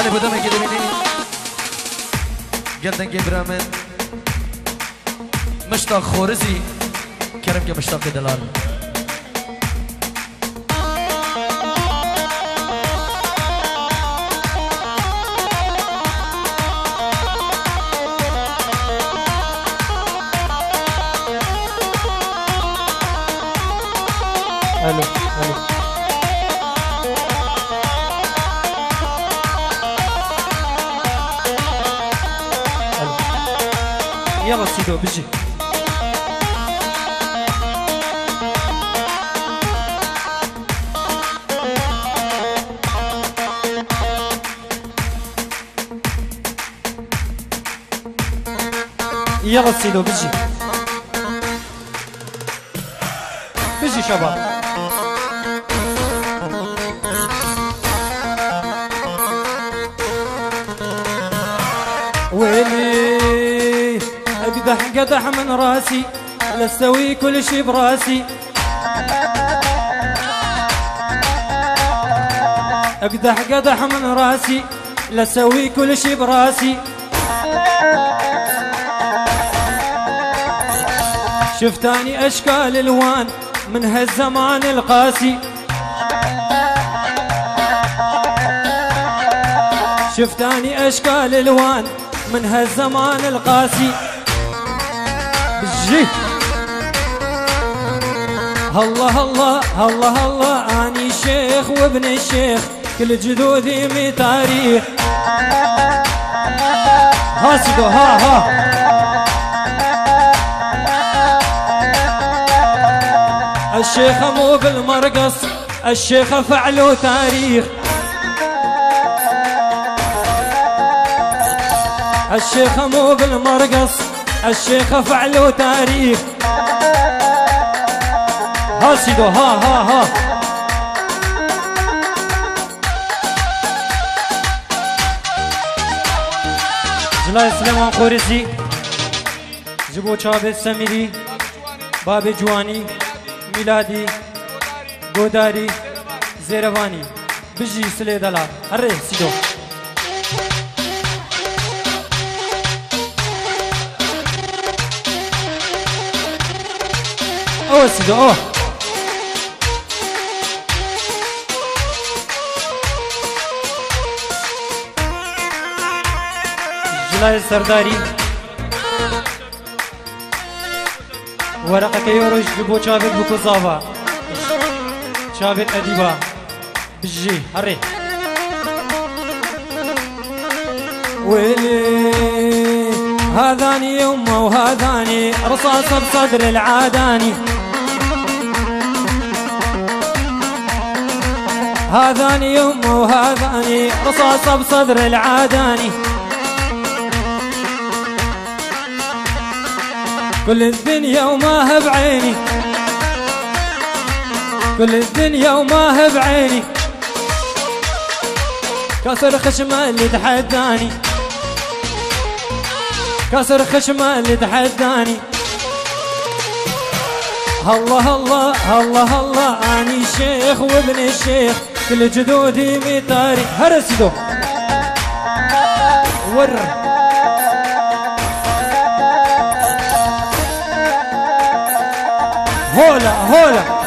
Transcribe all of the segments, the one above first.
Hadi bu da mı gidebilir? Gelden gebramen مشتاق خورزی کرم که مشتاق دلال Hello, hello. آقا سیدو بشین یه آقا سیدو بشین بشین شباب اقدح قدح من راسي لستوي كل شي براسي. اقدح قدح من راسي لسوي كل شي براسي. شفتاني اشكال الوان من هالزمان القاسي. شفتاني اشكال الوان من هالزمان القاسي. بجي الله الله الله الله اني شيخ وابن الشيخ كل جذوذي من تاريخ ها سيدو ها ها. الشيخ مو بالمرقص الشيخ فعلوا تاريخ الشيخ مو بالمرقص الشيخ فعلوا تاريخ. ها سيدو ها ها ها. جلال سليمان قورسي جبو چابت سميري بابي جواني ميلادي گوداري زيرواني بجي سلي دلار. هري سيدو أوه. جلال سرداري ورقة يورش بو شابت بو أديبا. بجي هري. ويلي هذاني يمه وهذاني رصاصة بصدر العاداني. هذاني يمه وهذاني رصاصة بصدر العاداني. كل الدنيا وما هي بعيني. كل الدنيا وما هي بعيني. كسر خشمة اللي تحداني. كسر خشمه اللي تحداني. الله الله الله الله أني شيخ وابن الشيخ كل جدودي ميطاري هرسدو ور. هولا هولا.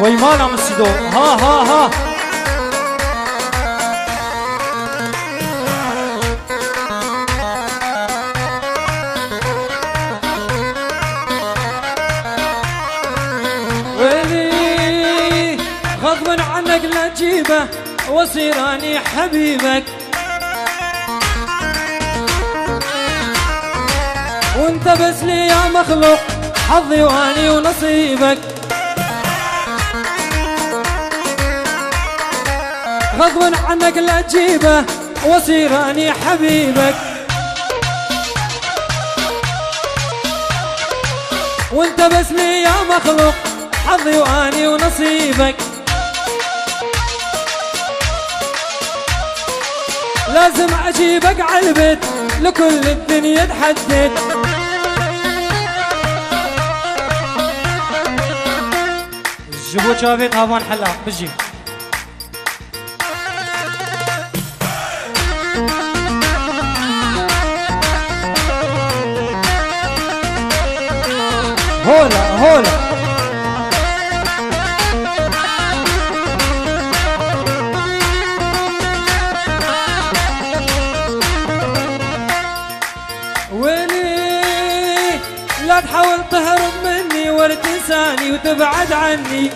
ويمانا مسيدو ها ها ها. ويلي غضبا عنك لا تجيبه واصير اني حبيبك. وانت بس لي يا مخلوق حظي واني ونصيبك. غضبا عنك لا تجيبه واصير اني حبيبك. وانت بس لي يا مخلوق حظي وأني ونصيبك. لازم أجيبك عالبيت لكل الدنيا تحدد. جيبوا شافيت هافان حلا بجي هولا هولا. ويلي لا تحاول تهرب مني ولا تنساني وتبعد عني.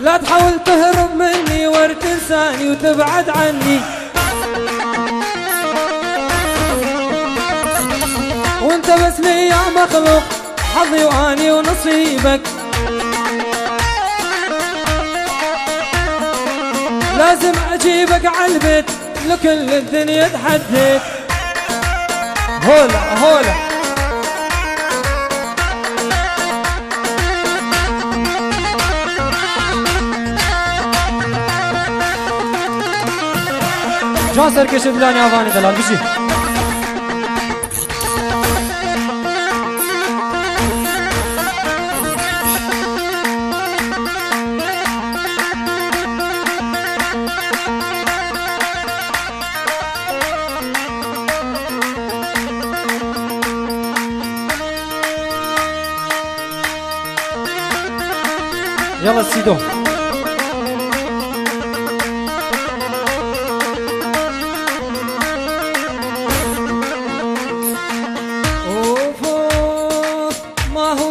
لا تحاول تهرب مني ولا تنساني وتبعد عني. لي يا مخلوق حظي وأني ونصيبك. لازم أجيبك عالبيت لكل الدنيا تحدد هولا هولا جاسر كشف لاني افاني دلال. بشي.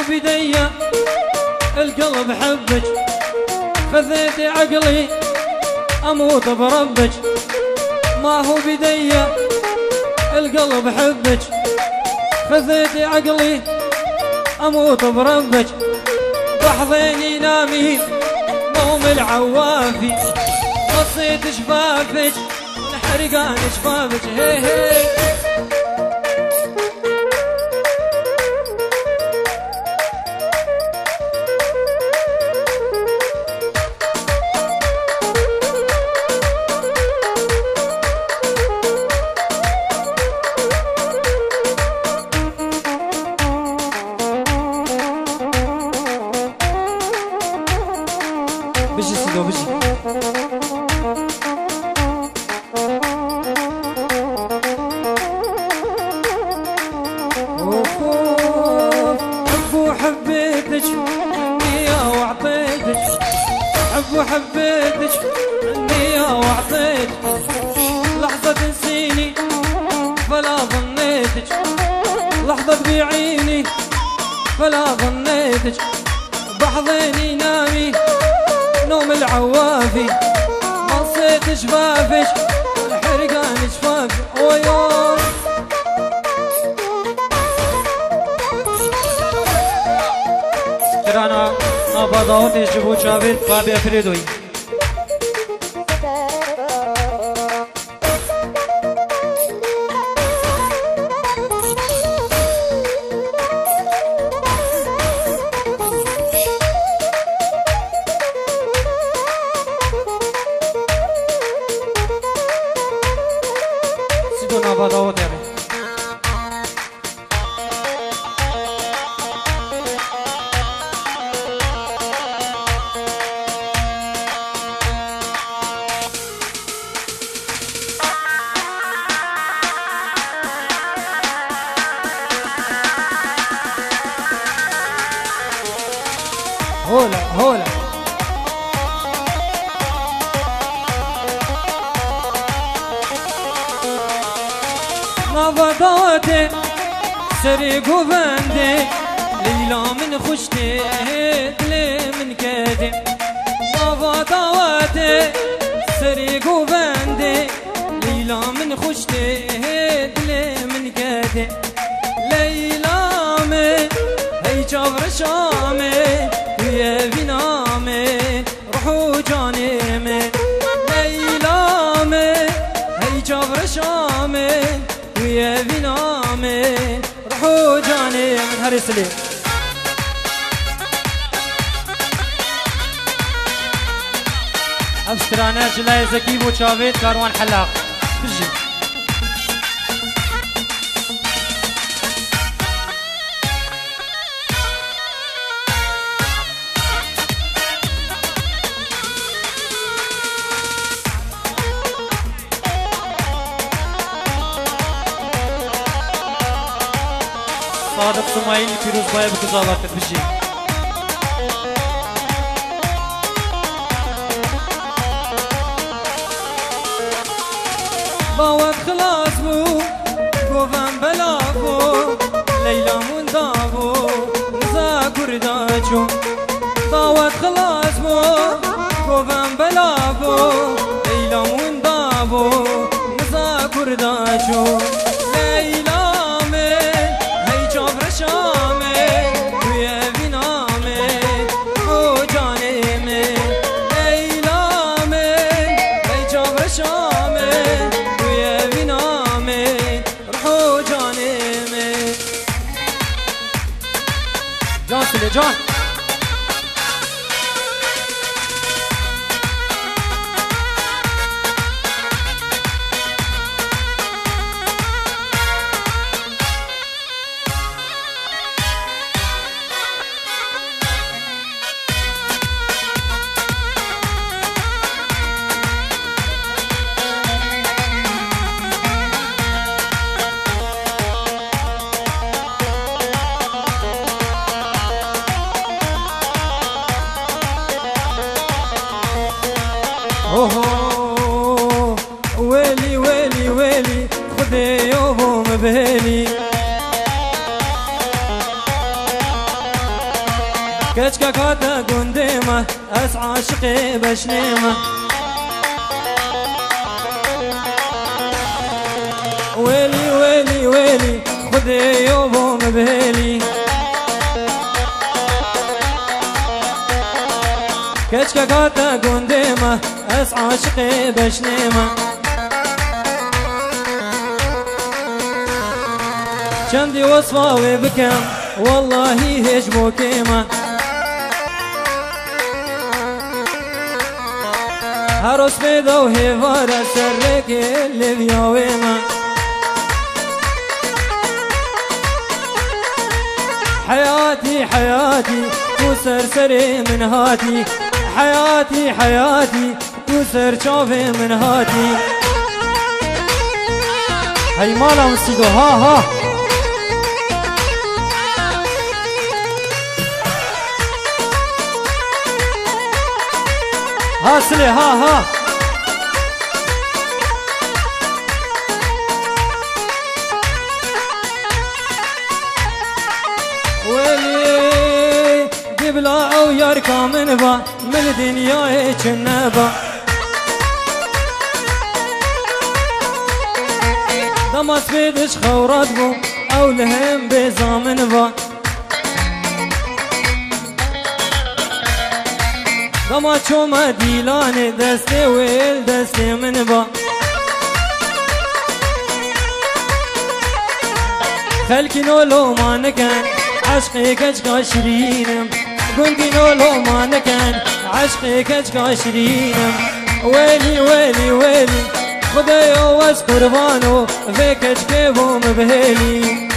بديا القلب حبك فذيت عقلي أموت بربك ما هو بديا القلب حبك فذيت عقلي أموت بربك بحضيني نامي نوم العوافي. قصيت شفافك الحرقان شفافك هي هي. أوف حب وحبيتك يا وعطيتك. حب وحبيتك يا وعطيتك. لحظة تنسيني فلا ظنيتك. لحظة تبيعيني فلا ظنيتك. بحضيني نامي نوم العوافي مصيت شفافك الحرقان شفافي ويوم كرانا ما بضاوت يجيبوا شافيت بابي hola, hola. نوادات سری گوونده لیلا من خوشته دل من کدی نوادات سری گوونده لیلا من خوشته دل من کدی لیلا من هی چاورشان هري سليم افسترانه جلای زکی بو چاوید کاروان حلاق بجی. صادق سمايل فيروز باي بكزالات بجي باوت خلاص بو گوفم بلا بو لیلا موندا بو رزا کردا چون باوت خلاص بو گوفم بلا بو لیلا موندا بو رزا کردا چون یوم بینی. كاتشكا كاتا قنديمة أس عاشقي بشنيمة ويلي ويلي ويلي خذي يوبو مبهيلي كاتشكا كاتا قنديمة أس عاشقي بشنيمة وصفاوي بكم والله هيج بو كيمة هروس بيدا وهيفارة سرك اللي بياويمة حياتي حياتي وسرسري من هاتي حياتي حياتي وسر شوفي من هاتي هاي مالا مسيدو ها ها. ها سلي ها ها. ويلي قبلا أو ياركا من با من دنيا جنبا دمس بيدش خورات بو أو لهم بزامن با. دما چوما دیلان دست ویل دست من با. خلکی نولو ما نکن عشقی کچکا شرینم گندی نولو ما نکن عشقی کچکا شرینم ویلی ویلی ویلی خدایا واس قربانو في کچکه بوم بهلی.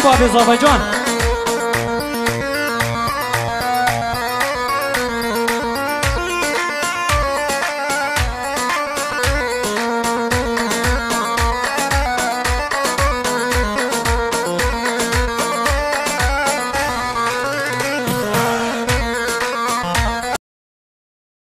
Bob vai, John.